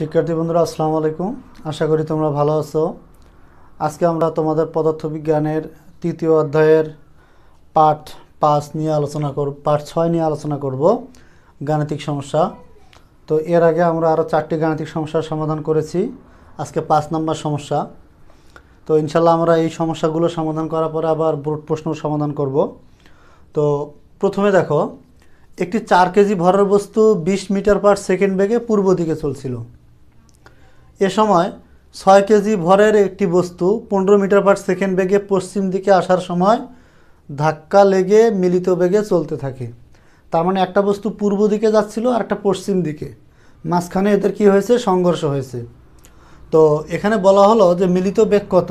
শিক্ষার্থী বন্ধুরা, আসসালামু আলাইকুম। আশা করি তোমরা ভালো আছো। আজকে আমরা তোমাদের পদার্থবিজ্ঞানের তৃতীয় অধ্যায়ের পাঠ পাঁচ নিয়ে আলোচনা করব পাঠ ছয় নিয়ে আলোচনা করব, গাণিতিক সমস্যা। তো এর আগে আমরা আরও চারটি গাণিতিক সমস্যার সমাধান করেছি। আজকে পাঁচ নম্বর সমস্যা। তো ইনশাল্লাহ আমরা এই সমস্যাগুলো সমাধান করার পরে আবার বোর্ড প্রশ্ন সমাধান করব। তো প্রথমে দেখো, একটি চার কেজি ভরের বস্তু বিশ মিটার পার সেকেন্ড বেগে পূর্ব দিকে চলছিল। এ সময় ছয় কেজি ভরের একটি বস্তু পনেরো মিটার পার সেকেন্ড বেগে পশ্চিম দিকে আসার সময় ধাক্কা লেগে মিলিত বেগে চলতে থাকে। তার মানে একটা বস্তু পূর্ব দিকে যাচ্ছিল আর একটা পশ্চিম দিকে। মাঝখানে এদের কি হয়েছে? সংঘর্ষ হয়েছে। তো এখানে বলা হলো যে মিলিত বেগ কত?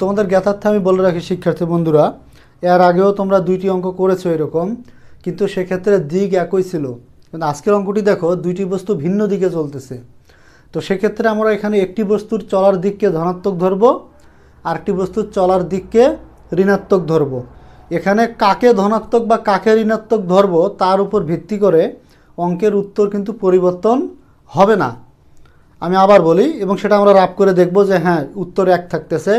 তোমাদের জ্ঞাতার্থে আমি বলে রাখি, শিক্ষার্থী বন্ধুরা, এর আগেও তোমরা দুইটি অঙ্ক করেছ এরকম, কিন্তু সেক্ষেত্রে দিক একই ছিল। কিন্তু আজকের অঙ্কটি দেখো, দুইটি বস্তু ভিন্ন দিকে চলতেছে। তো সেক্ষেত্রে আমরা এখানে একটি বস্তুর চলার দিককে ধনাত্মক ধরবো, আরেকটি বস্তুর চলার দিককে ঋণাত্মক ধরবো। এখানে কাকে ধনাত্মক বা কাকে ঋণাত্মক ধরবো তার উপর ভিত্তি করে অঙ্কের উত্তর কিন্তু পরিবর্তন হবে না। আমি আবার বলি, এবং সেটা আমরা রাপ করে দেখব যে হ্যাঁ উত্তর এক থাকতেছে।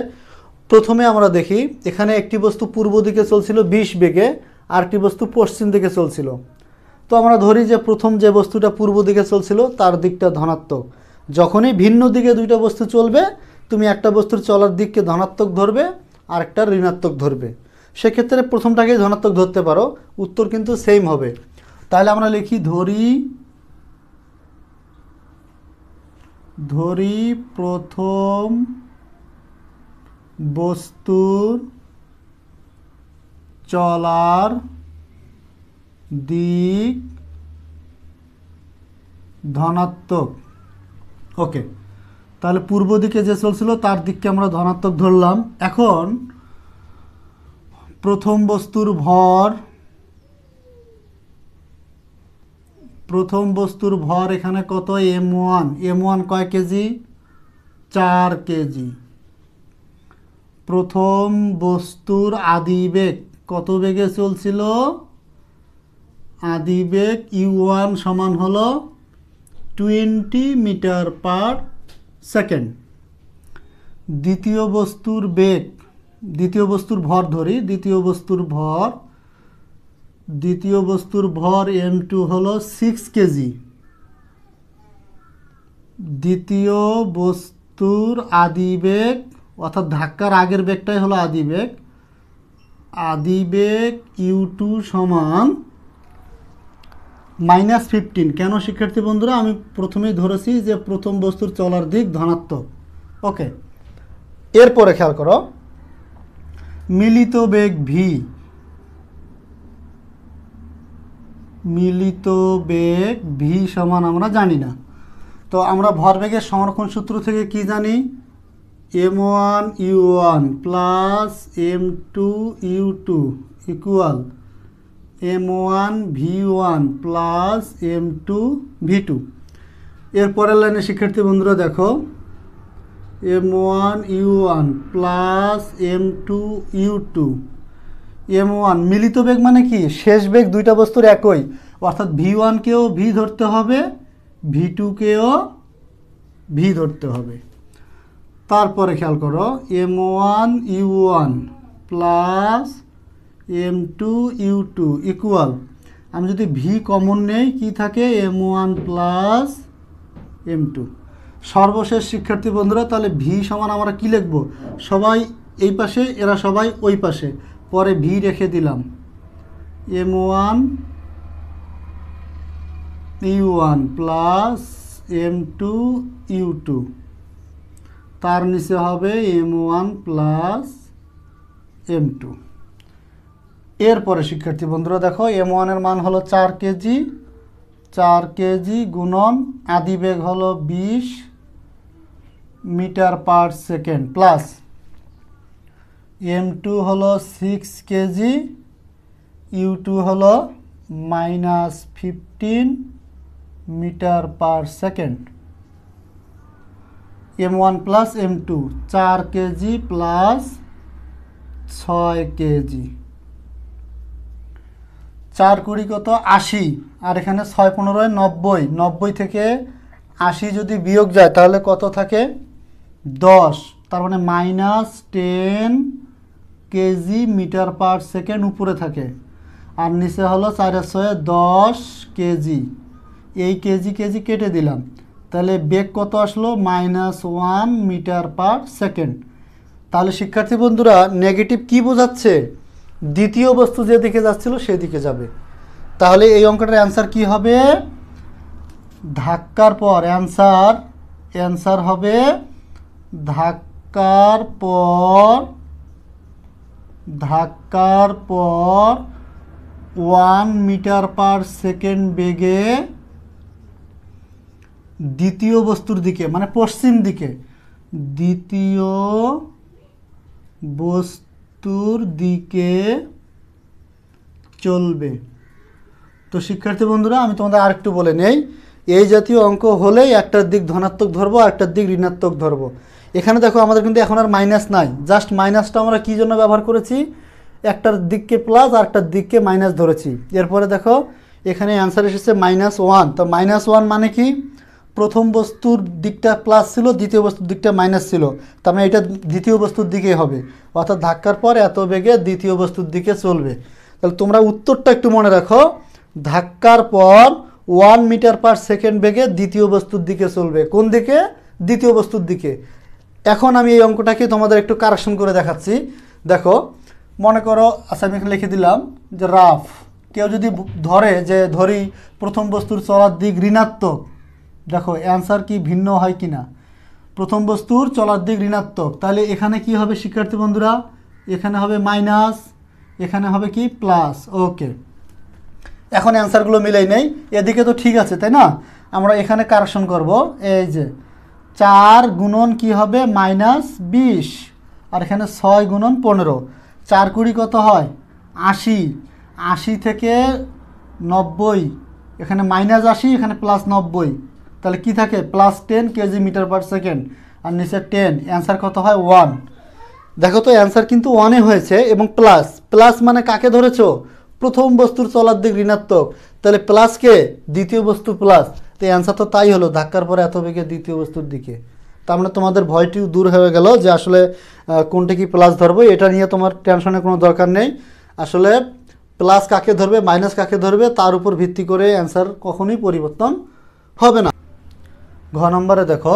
প্রথমে আমরা দেখি, এখানে একটি বস্তু পূর্ব দিকে চলছিল বিশ বেগে, আরেকটি বস্তু পশ্চিম দিকে চলছিল। তো আমরা ধরি যে প্রথম যে বস্তুটা পূর্ব দিকে চলছিল, তার দিকটা ধনাত্মক। যখনই ভিন্ন দিকে দুইটা বস্তু চলবে, তুমি একটা বস্তুর চলার দিককে ধনাত্মক ধরবে আর একটা ঋণাত্মক ধরবে। সেক্ষেত্রে প্রথমটাকেই ধনাত্মক ধরতে পারো, উত্তর কিন্তু সেম হবে। তাহলে আমরা লিখি ধরি ধরি প্রথম বস্তুর চলার দিক ধনাত্মক। ওকে তাহলে পূর্ব দিকে যে চলছিল, তার দিককে আমরা ধনাত্মক ধরলাম। এখন প্রথম বস্তুর ভর, প্রথম বস্তুর ভর এখানে কত? এম ওয়ান এম ওয়ান কয় কেজি? চার কেজি। প্রথম বস্তুর আদিবেগ কত বেগে চলছিল? আদিবেগ ইউ ওয়ান সমান হলো টোয়েন্টি মিটার পার সেকেন্ড। দ্বিতীয় বস্তুর বেগ, দ্বিতীয় বস্তুর ভর ধরি, দ্বিতীয় বস্তুর ভর, দ্বিতীয় বস্তুর ভর এম টু হলো সিক্স কেজি। দ্বিতীয় বস্তুর আদিবেগ অর্থাৎ ধাক্কার আগের বেগটাই হলো আদিবেগ আদিবেগ ইউ টু সমান মাইনাস ফিফটিন কেন শিক্ষার্থী বন্ধুরা, আমি প্রথমেই ধরেছি যে প্রথম বস্তুর চলার দিক ধনাত্মক। ওকে এরপরে খেয়াল করো। মিলিত বেগ ভি মিলিত বেগ ভি সমান আমরা জানি না। তো আমরা ভরবেগের সংরক্ষণ সূত্র থেকে কি জানি? M one U one plus M two U two equal M one V one plus M two V two এর পরের লাইনে শিক্ষার্থী বন্ধুরা দেখো M one U one plus M two U two M one মিলিত বেগ মানে কি? শেষ বেগ দুইটা বস্তুর একই। অর্থাৎ ভি ওয়ানকেও ভি ধরতে হবে ভি টুকেও ভি ধরতে হবে। তারপরে খেয়াল করো M one U one plus M two U two equal আমি যদি ভি কমন নেই, কি থাকে? M one plus M two সর্বশেষ শিক্ষার্থী বন্ধুরা, তাহলে ভি সমান আমরা কি লিখব? সবাই এই পাশে, এরা সবাই ওই পাশে। পরে ভি রেখে দিলাম। M one U one plus M two U two তার নিচে হবে M one plus M two এরপরে, শিক্ষার্থী বন্ধুরা দেখো এম ওয়ানের মান হলো চার কেজি চার কেজি গুণন, আদি বেগ হলো বিশ metre per second, plus M two হলো সিক্স কেজি ইউ টু হলো minus fifteen metre per second. M one plus M two চার কেজি প্লাস ছয় কেজি। চার কুড়ি কত? আশি। আর এখানে ছয় পনেরোয় নব্বই। নব্বই থেকে আশি যদি বিয়োগ যায়, তাহলে কত থাকে? দশ। তার মানে minus ten KG metre per second উপরে থাকে। আর নিচে হলো চারে ছয়ে দশ কেজি। এই কেজি কেজি কেটে দিলাম। তাহলে বেগ কত আসলো? Minus one metre per second. তাহলে শিক্ষার্থী বন্ধুরা, নেগেটিভ কি বোঝাচ্ছে? দ্বিতীয় বস্তু যেদিকে যাচ্ছিল সেদিকে যাবে। তাহলে এই অঙ্কটার অ্যান্সার কি হবে? ধাক্কার পর অ্যান্সার অ্যান্সার হবে ধাক্কার পর ধাক্কার পর ওয়ান মিটার পার সেকেন্ড বেগে দ্বিতীয় বস্তুর দিকে মানে পশ্চিম দিকে, দ্বিতীয় বস্তুর দিকে চলবে। তো শিক্ষার্থী বন্ধুরা, আমি তোমাদের আরেকটু বলে নেই, এই জাতীয় অঙ্ক হলেই একটার দিক ধনাত্মক ধরবো একটার দিক ঋণাত্মক ধরবো। এখানে দেখো, আমাদের কিন্তু এখন আর মাইনাস নাই। জাস্ট মাইনাসটা আমরা কী জন্য ব্যবহার করেছি? একটার দিককে প্লাস আর একটার দিককে মাইনাস ধরেছি। এরপরে দেখো, এখানে অ্যান্সার এসেছে মাইনাস ওয়ান তো মাইনাস ওয়ান মানে কি? প্রথম বস্তুর দিকটা প্লাস ছিল, দ্বিতীয় বস্তুর দিকটা মাইনাস ছিল। তার মানে এটা দ্বিতীয় বস্তুর দিকেই হবে। অর্থাৎ ধাক্কার পর এত বেগে দ্বিতীয় বস্তুর দিকে চলবে। তাহলে তোমরা উত্তরটা একটু মনে রাখো। ধাক্কার পর ওয়ান মিটার পার সেকেন্ড বেগে দ্বিতীয় বস্তুর দিকে চলবে। কোন দিকে? দ্বিতীয় বস্তুর দিকে। এখন আমি এই অঙ্কটাকে তোমাদের একটু কারেকশন করে দেখাচ্ছি। দেখো, মনে করো আচ্ছা আমি এখানে লিখে দিলাম যে রাফ কেউ যদি ধরে যে ধরি প্রথম বস্তুর চলার দিক ঋণাত্মক দেখো অ্যান্সার কি ভিন্ন হয় কি না প্রথম বস্তুর চলার দিক ঋণাত্মক। তাহলে এখানে কি হবে শিক্ষার্থী বন্ধুরা? এখানে হবে মাইনাস এখানে হবে কি? প্লাস ওকে এখন অ্যান্সারগুলো মিলেই নেই। এদিকে তো ঠিক আছে, তাই না? আমরা এখানে কারেকশন করব। এই যে, চার গুণন কি হবে? মাইনাস বিশ। আর এখানে ছয় গুণন পনেরো। চার কুড়ি কত হয়? আশি। আশি থেকে নব্বই। এখানে মাইনাস আশি, এখানে প্লাস নব্বই। তাহলে কি থাকে? Plus ten KG metre per second আর নিচে টেন অ্যান্সার কত হয়? ওয়ান দেখো তো অ্যান্সার কিন্তু ওয়ানে হয়েছে এবং প্লাস প্লাস মানে কাকে ধরেছো? প্রথম বস্তুর চলার দিক ঋণাত্মক। তাহলে প্লাসকে দ্বিতীয় বস্তু প্লাস তো অ্যান্সার তো তাই হলো, ধাক্কার পরে এত বেগে দ্বিতীয় বস্তুর দিকে। তার মানে তোমাদের ভয়টিও দূর হয়ে গেল যে আসলে কোনটা কি প্লাস ধরবো, এটা নিয়ে তোমার টেনশনের কোনো দরকার নেই। আসলে প্লাস কাকে ধরবে মাইনাস কাকে ধরবে, তার উপর ভিত্তি করে অ্যান্সার কখনোই পরিবর্তন হবে না। ঘ নম্বরে দেখো,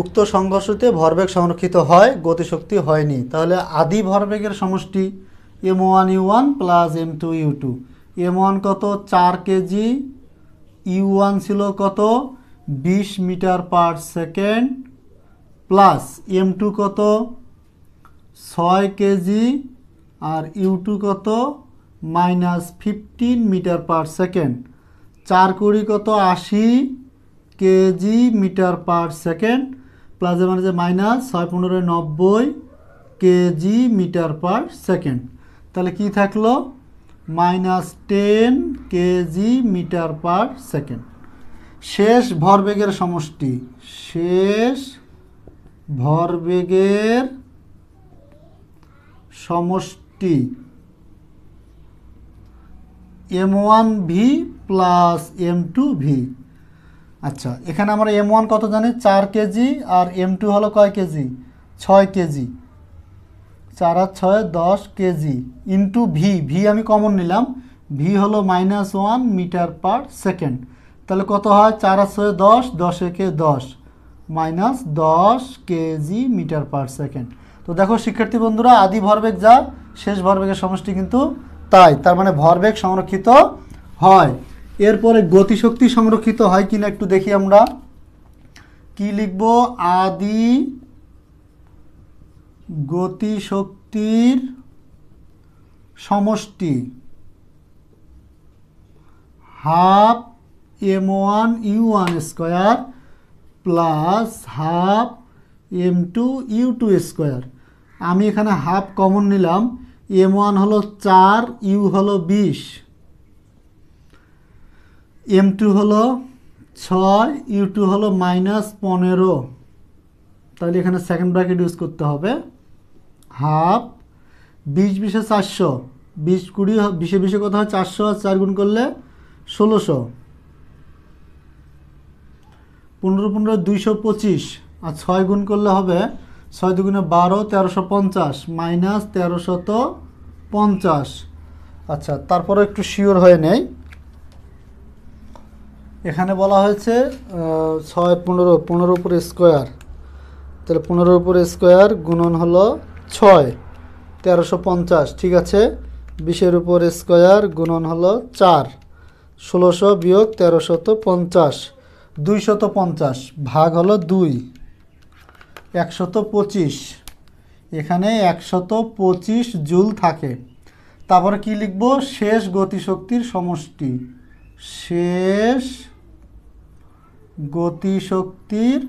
উক্ত সংঘর্ষতে ভরবেগ সংরক্ষিত হয়, গতিশক্তি হয়নি। তাহলে আদি ভরবেগের সমষ্টি M one U one plus M two U two M one কত? চার কেজি। ইউ ওয়ান ছিল কত? বিশ metre per second. Plus M two কত? ছয় কেজি। আর ইউ টু কত? Minus fifteen metre per second. চার কুড়ি কত? আশি। কেজি মিটার পার সেকেন্ড প্লাসে মানে যে মাইনাস ছয় পনেরো নব্বই কেজি মিটার পার সেকেন্ড। তাহলে কি থাকল? Minus ten KG metre per second. শেষ ভরবেগের সমষ্টি। শেষ ভরবেগের সমষ্টি M one V plus M two V. আচ্ছা এখানে আমরা এম ওয়ান কত জানি? চার কেজি আর এম টু হলো কয় কেজি? ছয় কেজি। চার আর ছয়, দশ কেজি। ইন্টু ভি ভি আমি কমন নিলাম। ভি হলো minus one metre per second তাহলে কত হয়? চার আর ছয়, দশ দশ একে দশ। মাইনাস দশ কেজি মিটার পার সেকেন্ড তো দেখো শিক্ষার্থী বন্ধুরা, আদি ভরবেগ যা, শেষ ভরবেগের সমষ্টি কিন্তু তাই। তার মানে ভরবেগ সংরক্ষিত হয়। এরপরে গতিশক্তি সংরক্ষিত হয় কিনা একটু দেখি আমরা। কি লিখব? আদি গতিশক্তির সমষ্টি half M one U one square plus half M two U two square. আমি এখানে হাফ কমন নিলাম, এম ওয়ান হলো চার, ইউ হলো বিশ। এম টু হলো ছয় ইউ টু হলো মাইনাস পনেরো। তাহলে এখানে সেকেন্ড ব্র্যাকেট ইউজ করতে হবে। হাফ বিশ, বিশে চারশো। বিশ, কুড়ি, বিশে বিশে কত হয়? চারশো আর চার গুণ করলে ষোলোশো। পনেরো পনেরো, দুইশো পঁচিশ। আর ছয় গুণ করলে হবে ছয় দুগুণে বারো, তেরোশো পঞ্চাশ মাইনাস তেরোশত পঞ্চাশ। আচ্ছা তারপরে একটু শিওর হয়ে নেই। এখানে বলা হয়েছে ছয় পনেরো পনেরো উপরে স্কোয়ার। তাহলে পনেরো উপরে স্কোয়ার গুণন হলো ছয়, তেরোশো পঞ্চাশ, ঠিক আছে? বিশের উপর স্কোয়ার গুণন হলো চার, ষোলোশো বিয়োগ তেরোশত পঞ্চাশ, দুইশত পঞ্চাশ ভাগ হলো দুই, একশত পঁচিশ। এখানে একশত পঁচিশ জুল থাকে। তারপরে কি লিখব? শেষ গতিশক্তির সমষ্টি। শেষ গতিশক্তির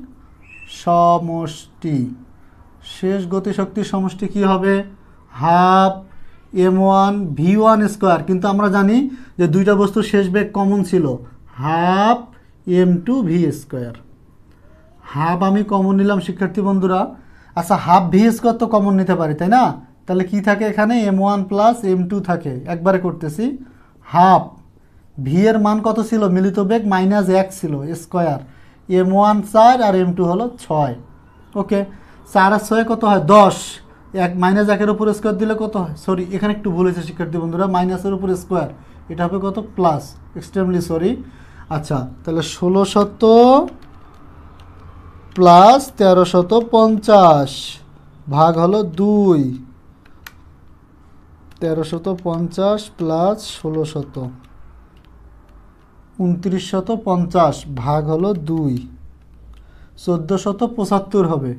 সমষ্টি। শেষ গতিশক্তির সমষ্টি কি হবে? Half M one V one square. কিন্তু আমরা জানি যে দুইটা বস্তুর শেষ বেগ কমন ছিল। Half M two V square. Half আমি কমন নিলাম, শিক্ষার্থী বন্ধুরা। আচ্ছা হাফ ভি স্কোয়ার তো কমন নিতে পারি, তাই না? তাহলে কি থাকে এখানে? M one plus M two থাকে। একবারে করতেছি। হাফ ভি এর মান কত ছিল? মিলিত বেগ মাইনাস এক ছিল স্কোয়ার এম ওয়ান চার আর এম টু হলো ছয়। ওকে চার আর ছয় কত হয়? দশ। এক মাইনাস একের উপর স্কোয়ার দিলে কত হয়? সরি এখানে একটু ভুলেছে শিক্ষার্থী বন্ধুরা। মাইনাসের উপর স্কোয়ার এটা হবে কত? প্লাস এক্সট্রিমলি সরি আচ্ছা তাহলে ষোলো শত প্লাস তেরো শত পঞ্চাশ ভাগ হলো দুই। তেরো শত পঞ্চাশ প্লাস ষোলো শত। উনত্রিশ শত পঞ্চাশ ভাগ হলো দুই। চোদ্দ শত পঁচাত্তর হবে।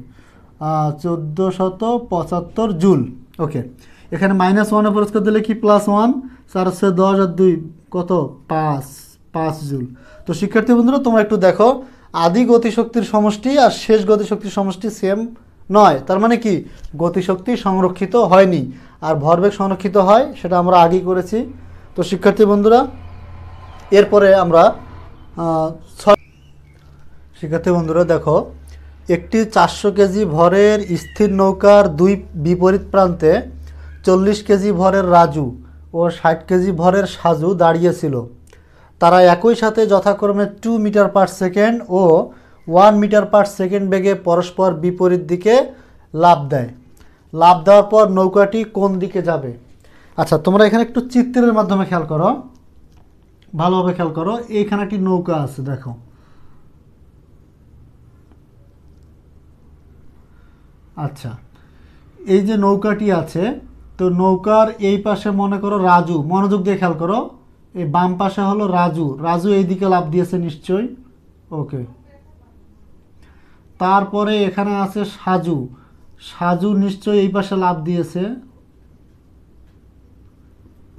চোদ্দ শত পঁচাত্তর জুল। ওকে এখানে মাইনাস ওয়ানে পরিষ্কার দিলে কি প্লাস ওয়ান চার হচ্ছে দশ আর দুই কত? পাঁচ। পাঁচ জুল। তো শিক্ষার্থী বন্ধুরা, তোমরা একটু দেখো, আদি গতিশক্তির সমষ্টি আর শেষ গতিশক্তির সমষ্টি সেম নয়। তার মানে কি? গতিশক্তি সংরক্ষিত হয়নি। আর ভরবেগ সংরক্ষিত হয়, সেটা আমরা আগেই করেছি। তো শিক্ষার্থী বন্ধুরা এরপরে আমরা শিক্ষার্থী বন্ধুরা, দেখো, একটি চারশো কেজি ভরের স্থির নৌকার দুই বিপরীত প্রান্তে চল্লিশ কেজি ভরের রাজু ও ষাট কেজি ভরের সাজু দাঁড়িয়েছিল। তারা একই সাথে যথাক্রমে টু মিটার পার সেকেন্ড ও ওয়ান মিটার পার সেকেন্ড বেগে পরস্পর বিপরীত দিকে লাভ দেয়। লাভ দেওয়ার পর নৌকাটি কোন দিকে যাবে? আচ্ছা তোমরা এখানে একটু চিত্রের মাধ্যমে খেয়াল করো। ভালোভাবে খেয়াল করো, এইখানে একটি নৌকা আছে, দেখো। আচ্ছা এই যে নৌকাটি আছে, তো নৌকার এই পাশে মনে করো রাজু, মনোযোগ দিয়ে খেয়াল করো, এই বাম পাশে হলো রাজু রাজু এই দিকে লাভ দিয়েছে নিশ্চয়ই। ওকে। তারপরে এখানে আছে সাজু সাজু নিশ্চয়ই এই পাশে লাভ দিয়েছে।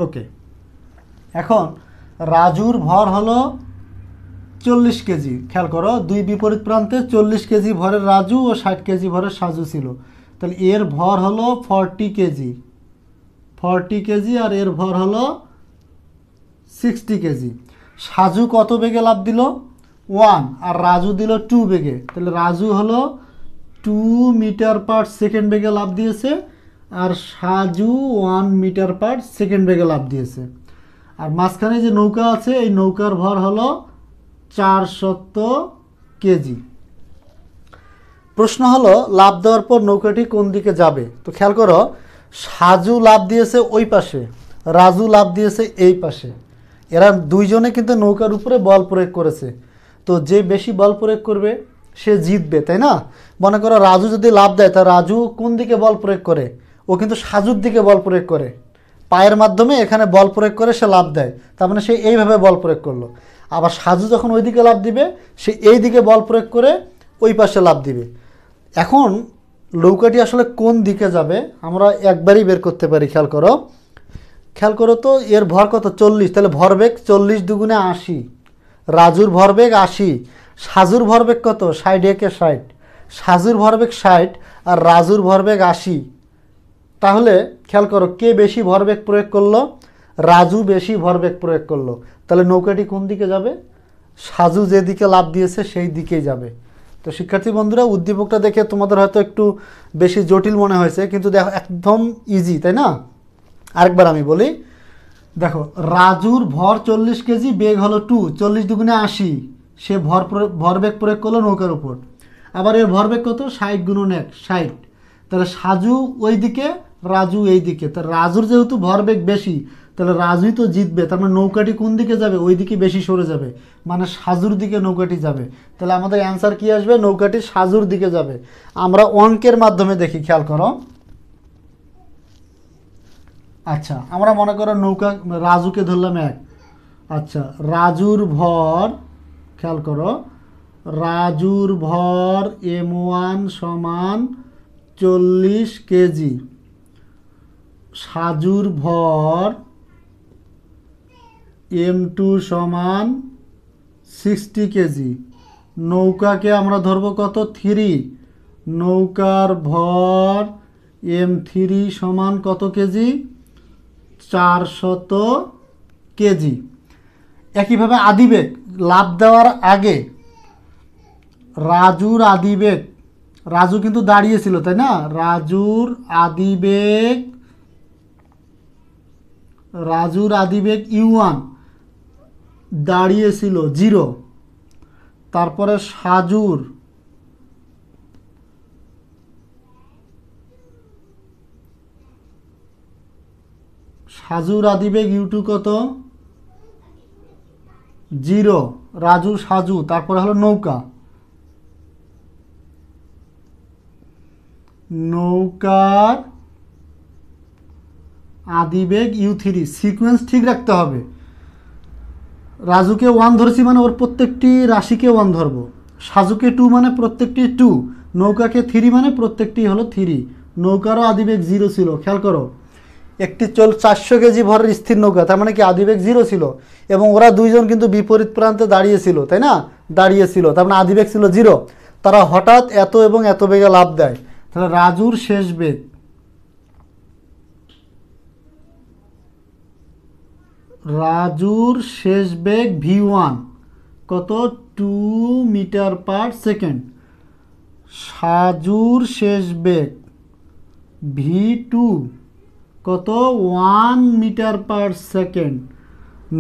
ওকে। এখন রাজুর ভর হলো চল্লিশ কেজি। খেয়াল করো, দুই বিপরীত প্রান্তে চল্লিশ কেজি ভরের রাজু ও ষাট কেজি ভরের সাজু ছিল। তাহলে এর ভর হলো ফর্টি কেজি। ফর্টি কেজি আর এর ভর হলো সিক্সটি কেজি। সাজু কত বেগে লাভ দিল? ওয়ান। আর রাজু দিল টু বেগে। তাহলে রাজু হলো টু মিটার পার সেকেন্ড বেগে লাভ দিয়েছে, আর Saju one metre per second বেগে লাভ দিয়েছে। আর মাঝখানে যে নৌকা আছে, এই নৌকার ভর হলো চারশত কেজি। প্রশ্ন হলো লাভ দেওয়ার পর নৌকাটি কোন দিকে যাবে? তো খেয়াল করো, সাজু লাভ দিয়েছে ওই পাশে, রাজু লাভ দিয়েছে এই পাশে। এরা দুইজনে কিন্তু নৌকার উপরে বল প্রয়োগ করেছে। তো যে বেশি বল প্রয়োগ করবে, সে জিতবে, তাই না? মনে করো, রাজু যদি লাভ দেয়, তা রাজু কোন দিকে বল প্রয়োগ করে? ও কিন্তু সাজুর দিকে বল প্রয়োগ করে। পায়ের মাধ্যমে এখানে বল প্রয়োগ করে সে লাভ দেয়। তার মানে সে এইভাবে বল প্রয়োগ করল। আবার সাজু যখন ওই দিকে লাভ দিবে, সে এই দিকে বল প্রয়োগ করে ওই পাশে লাভ দিবে। এখন নৌকাটি আসলে কোন দিকে যাবে, আমরা একবারই বের করতে পারি, খেয়াল করো। খেয়াল করো তো, এর ভর কত? চল্লিশ। তাহলে ভরবেগ চল্লিশ দুগুণে আশি। রাজুর ভরবেগ আশি। সাজুর ভরবেগ কত? ষাট, একে ষাট। সাজুর ভরবেগ ষাট আর রাজুর ভরবেগ আশি। তাহলে খেয়াল করো, কে বেশি ভরবেগ প্রয়োগ করল? রাজু বেশি ভরবেগ প্রয়োগ করল। তাহলে নৌকাটি কোন দিকে যাবে? সাজু যেদিকে লাভ দিয়েছে সেই দিকেই যাবে। তো শিক্ষার্থী বন্ধুরা, উদ্দীপকটা দেখে তোমাদের হয়তো একটু বেশি জটিল মনে হয়েছে, কিন্তু দেখো, একদম ইজি তাই না? আরেকবার আমি বলি, দেখো, রাজুর ভর চল্লিশ কেজি, বেগ হলো টু চল্লিশ দুগুণে আশি। সে ভর ভরবেগ প্রয়োগ করল নৌকার উপর। আবার এর ভরবেগ কত? ষাট গুণন এক, ষাট। তাহলে সাজু ওই দিকে রাজু এই দিকে তাহলে রাজুর যেহেতু ভরবেগ বেশি, তাহলে রাজুই তো জিতবে, তার মানে নৌকাটি কোন দিকে যাবে? ওই দিকে বেশি সরে যাবে। মানে সাজুর দিকে নৌকাটি যাবে। তাহলে আমাদের অ্যান্সার কি আসবে? নৌকাটি সাজুর দিকে যাবে। আমরা অঙ্কের মাধ্যমে দেখি, খেয়াল করো। আচ্ছা আমরা মনে করো নৌকা, রাজুকে ধরলাম এক। আচ্ছা রাজুর ভর, খেয়াল করো। রাজুর ভর এম ওয়ান সমান চল্লিশ কেজি। সাজুর ভর এম টু সমান সিক্সটি কেজি। নৌকাকে আমরা ধরবো কত? থ্রি নৌকার ভর এম থ্রি সমান কত কেজি? চারশত কেজি। একইভাবে আদিবেগ, লাভ দেওয়ার আগে রাজুর আদিবেগ রাজু কিন্তু দাঁড়িয়েছিল, তাই না? রাজুর আদিবেগ রাজুর আদিবেগ ইউ ওয়ান দাঁড়িয়েছিল, জিরো। তারপরে সাজুর সাজুর আদিবেগ ইউ টু কত? জিরো। রাজু, সাজু, তারপরে হলো নৌকা। নৌকার আদিবেগ ইউ থ্রি সিকোয়েন্স ঠিক রাখতে হবে। রাজুকে ওয়ান ধরছি মানে ওর প্রত্যেকটি রাশিকে ওয়ান ধরবো। সাজুকে টু মানে প্রত্যেকটি টু নৌকাকে থ্রি মানে প্রত্যেকটি হলো থ্রি নৌকারও আদিবেগ জিরো ছিল, খেয়াল করো। একটি চল চারশো কেজি ভরের স্থির নৌকা, তার মানে কি আদিবেগ জিরো ছিল? এবং ওরা দুইজন কিন্তু বিপরীত প্রান্তে দাঁড়িয়েছিল তাই না? দাঁড়িয়েছিল তার মানে আদিবেগ ছিল জিরো তারা হঠাৎ এত এবং এত বেগে লাভ দেয়। তাহলে রাজুর শেষ বেগ রাজুর শেষ বেগ ভি ওয়ান, কত? Two metre per second. সাজুর শেষ বেগ ভি টু, কত? One metre per second.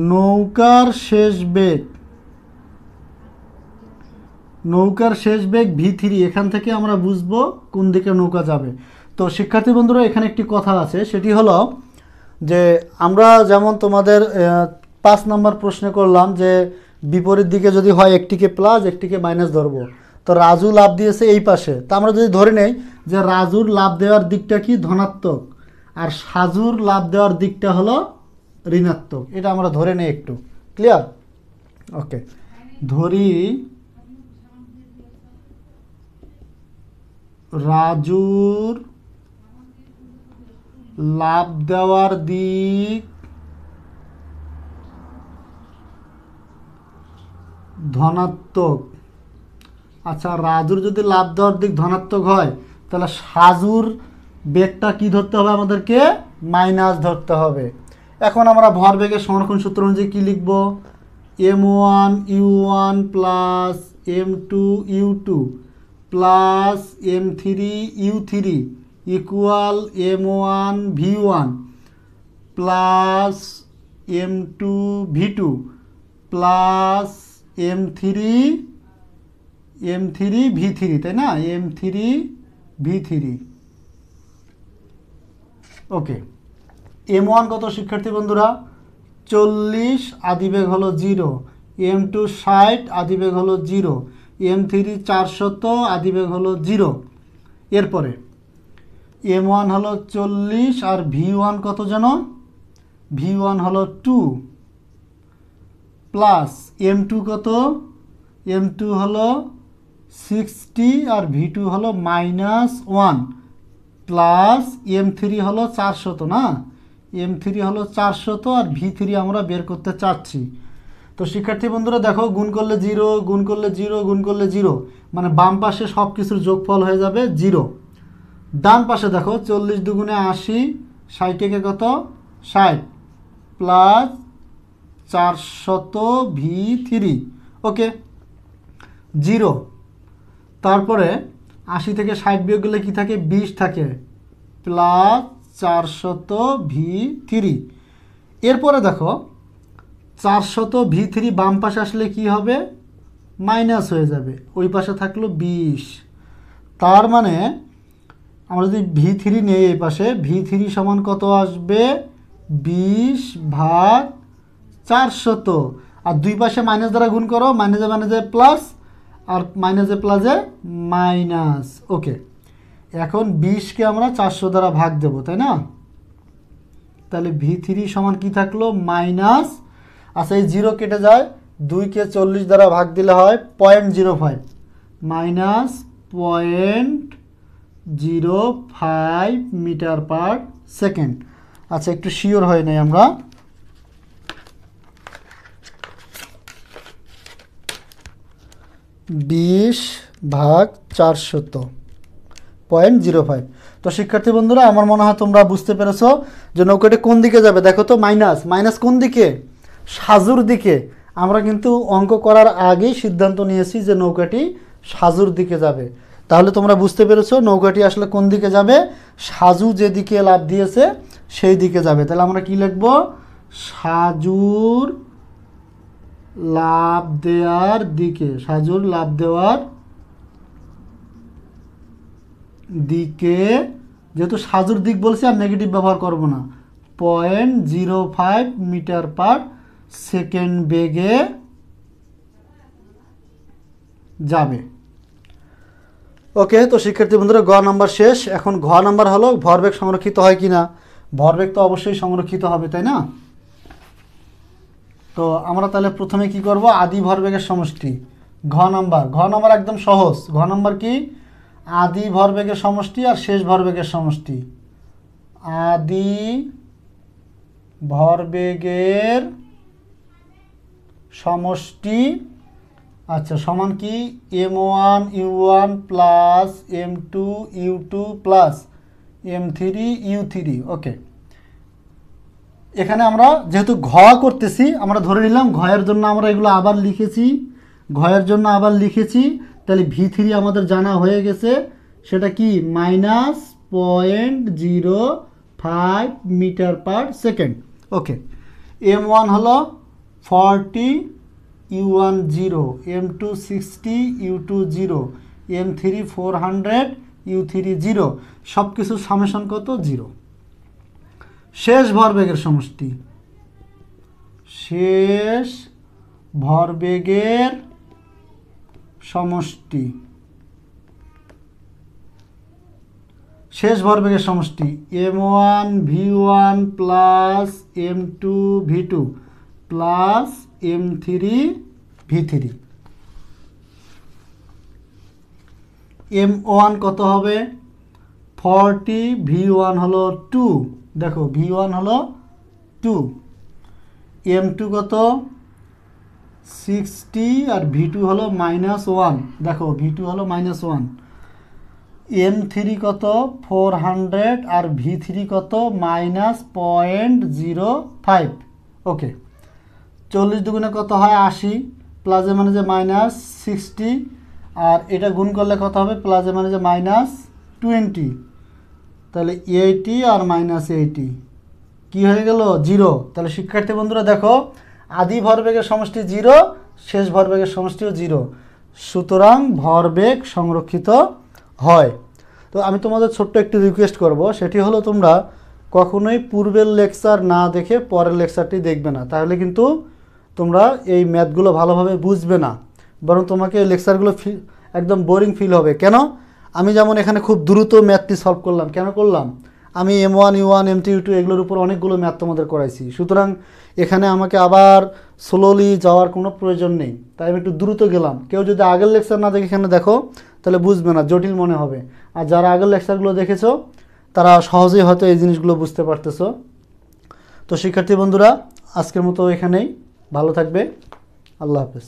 নৌকার শেষ বেগ নৌকার শেষ বেগ ভি থ্রি এখান থেকে আমরা বুঝব কোন দিকে নৌকা যাবে। তো শিক্ষার্থী বন্ধুরা, এখানে একটি কথা আছে, সেটি হলো যে আমরা যেমন তোমাদের পাঁচ নম্বর প্রশ্ন করলাম যে বিপরীত দিকে যদি হয় একটিকে প্লাস একটিকে মাইনাস ধরবো। তো রাজু লাভ দিয়েছে এই পাশে। তা আমরা যদি ধরে নেই যে রাজুর লাভ দেওয়ার দিকটা কি ধনাত্মক, আর সাজুর লাভ দেওয়ার দিকটা হলো ঋণাত্মক। এটা আমরা ধরে নেই একটু। ক্লিয়ার ওকে ধরি রাজুর লাভ দেওয়ার দিক ধনাত্মক। আচ্ছা রাজুর যদি লাভ দেওয়ার দিক ধনাত্মক হয়, তাহলে সাজুর বেগটা কি ধরতে হবে আমাদেরকে? মাইনাস ধরতে হবে। এখন আমরা ভরবেগের সংরক্ষণ সূত্র অনুযায়ী কী লিখব? M one, U one plus M two, U two. Plus M three, U three, equal M one, V one, plus M two, V two, plus M three M three, V three, তাই না? M three, V three. Okay. M one কত শিক্ষার্থী বন্ধুরা? চল্লিশ আদিবেগ হলো zero. M two ষাট আদিবেগ হলো zero. M three চারশত, আদিবেগ হলো জিরো। এরপরে, এম ওয়ান হলো চল্লিশ, আর ভি ওয়ান কত যেন ভি ওয়ান হলো টু। প্লাস এম টু কত? এম টু হলো সিক্সটি, আর ভি টু হলো minus one. Plus M three হলো চারশত না? এম থ্রি হলো চারশত, আর ভি থ্রি আমরা বের করতে চাচ্ছি। তো শিক্ষার্থী বন্ধুরা দেখো, গুণ করলে জিরো, গুণ করলে জিরো, গুণ করলে জিরো। মানে বাম পাশে সব কিছুর যোগফল হয়ে যাবে জিরো। ডান পাশে দেখো, চল্লিশ দুগুণে আশি, ষাট থেকে কত? ষাট প্লাস চারশত ভি থ্রি। ওকে, জিরো। তারপরে আশি থেকে ষাট বিয়োগ গেলে কী থাকে? বিশ থাকে। প্লাস চারশত ভি থ্রি। এরপরে দেখো চারশত ভি থ্রি বাম পাশে আসলে কি হবে? মাইনাস হয়ে যাবে। ওই পাশে থাকল বিশ। তার মানে আমরা যদি ভি থ্রি নেই এই পাশে, ভি থ্রি সমান কত আসবে? বিশ ভাগ চারশত। আর দুই পাশে মাইনাস দ্বারা গুণ করো, মাইনাসে মাইনাসে প্লাস, আর মাইনাসে প্লাসে মাইনাস। ওকে। এখন বিশকে আমরা চারশো দ্বারা ভাগ দেবো, তাই না? তাহলে ভি থ্রি সমান কি থাকল? মাইনাস আচ্ছা এই জিরো কেটে যায়, দুইকে চল্লিশ দ্বারা ভাগ দিলে হয় point zero five minus point zero five metre per second. আচ্ছা একটু শিওর হয় নাই আমরা। বিশ ভাগ চারশত পয়েন্ট জিরো ফাইভ তো শিক্ষার্থী বন্ধুরা, আমার মনে হয় তোমরা বুঝতে পেরেছ যে নৌকাটি কোন দিকে যাবে? দেখো তো, মাইনাস মাইনাস কোন দিকে? সাজুর দিকে। আমরা কিন্তু অঙ্ক করার আগেই সিদ্ধান্ত নিয়েছি যে নৌকাটি সাজুর দিকে যাবে। তাহলে তোমরা বুঝতে পেরেছ নৌকাটি আসলে কোন দিকে যাবে? সাজু যেদিকে লাভ দিয়েছে, সেই দিকে যাবে। তাহলে আমরা কি লিখব? সাজুর লাভ দেওয়ার দিকে, সাজুর লাভ দেওয়ার দিকে। যেহেতু সাজুর দিক বলছি, আর নেগেটিভ ব্যবহার করব না। Point zero five metre per second বেগে যাবে। ওকে, তো শিক্ষার্থী বন্ধুরা গ নাম্বার শেষ। এখন ঘ নাম্বার হলো ভরবেগ সংরক্ষিত হয় কি না ভরবেগ তো অবশ্যই সংরক্ষিত হবে, তাই না? তো আমরা তাহলে প্রথমে কি করব? আদি ভরবেগের সমষ্টি। ঘ নাম্বার। ঘ নাম্বার একদম সহজ। ঘ নাম্বার কি? আদি ভরবেগের সমষ্টি আর শেষ ভরবেগের সমষ্টি। আদি ভরবেগের সমষ্টি আচ্ছা সমান কি? M one U one plus M two U two plus M three U three okay এখানে আমরা যেহেতু ঘ করতেছি, আমরা ধরে নিলাম ঘয়ের জন্য আমরা এগুলো আবার লিখেছি, ঘয়ের জন্য আবার লিখেছি, তাহলে ভি থ্রি আমাদের জানা হয়ে গেছে, সেটা কি? Minus point zero five metre per second okay M one হলো forty U one zero, M two sixty U two zero M three four hundred U three zero সব কিছুর সামেশন কত? জিরো। শেষ ভরবেগের সমষ্টি। শেষ ভরবেগের সমষ্টি। শেষ ভরবেগের সমষ্টি, M one V one plus M two V two. Plus M three V three. M one কত হবে? ফর্টি ভি ওয়ান হলো টু। দেখো, ভি ওয়ান হলো টু। এম টু কত? সিক্সটি আর ভি টু হলো মাইনাস ওয়ান। দেখো, ভি টু হলো মাইনাস ওয়ান। এম থ্রি কত? ফোর হান্ড্রেড আর ভি থ্রি কত? Minus point zero five. Okay. চল্লিশ দুগুণে কত হয়? আশি। প্লাসে মানে যে মাইনাস সিক্সটি আর এটা গুণ করলে কত হবে? প্লাসে মানে যে মাইনাস টোয়েন্টি তাহলে এইটি আর মাইনাস এইটি কী হয়ে গেল? জিরো তাহলে শিক্ষার্থী বন্ধুরা দেখো, আদি ভরবেগের সমষ্টি জিরো শেষ ভরবেগের সমষ্টিও জিরো সুতরাং ভরবেগ সংরক্ষিত হয়। তো আমি তোমাদের ছোট্ট একটি রিকোয়েস্ট করব, সেটি হলো তোমরা কখনোই পূর্বের লেকচার না দেখে পরের লেকচারটি দেখবে না। তাহলে কিন্তু তোমরা এই ম্যাথগুলো ভালোভাবে বুঝবে না। বরং তোমাকে লেকচারগুলো একদম বোরিং ফিল হবে। কেন? আমি যেমন এখানে খুব দ্রুত ম্যাথটি সলভ করলাম। কেন করলাম? আমি M one U one M two U two এগুলোর উপর অনেকগুলো ম্যাথ তোমাদের করাইছি। সুতরাং এখানে আমাকে আবার স্লোলি যাওয়ার কোনো প্রয়োজন নেই। তাই আমি একটু দ্রুত গেলাম। কেউ যদি আগের লেকচার না দেখে এখানে দেখো, তাহলে বুঝবে না, জটিল মনে হবে। আর যারা আগের লেকচারগুলো দেখেছ, তারা সহজেই হয়তো এই জিনিসগুলো বুঝতে পারতেছো। তো শিক্ষার্থী বন্ধুরা, আজকের মতো এখানেই। ভালো থাকবে। আল্লাহ হাফেজ।